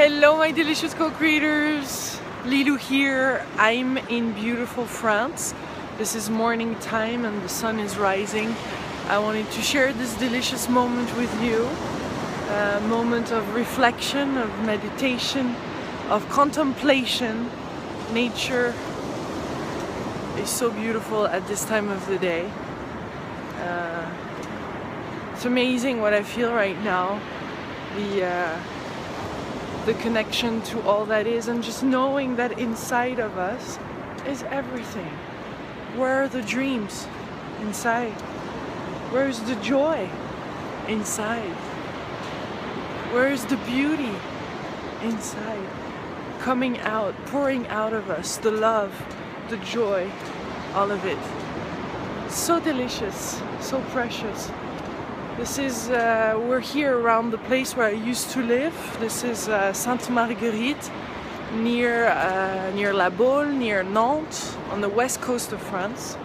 Hello my delicious co-creators! Lilou here. I'm in beautiful France. This is morning time and the sun is rising. I wanted to share this delicious moment with you. A moment of reflection, of meditation, of contemplation. Nature is so beautiful at this time of the day. Uh, it's amazing what I feel right now. The uh, the connection to all that is and just knowing that inside of us is everything. Where are the dreams? Inside. Where's the joy? Inside. Where's the beauty? Inside. Coming out, pouring out of us, the love, the joy, all of it. So delicious, so precious. This is, uh, we're here around the place where I used to live. This is uh, Sainte Marguerite, near, uh, near La Baule, near Nantes, on the west coast of France.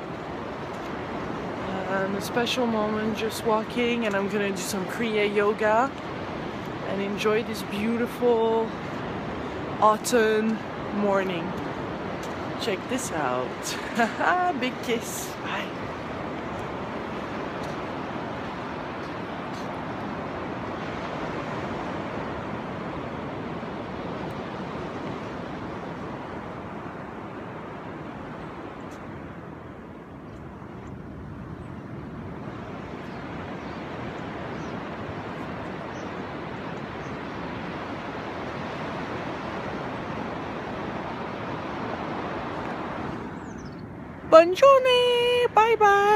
And a special moment just walking, and I'm gonna do some Kriya yoga and enjoy this beautiful autumn morning. Check this out. Big kiss. Bye. Bonne journée. Bye bye.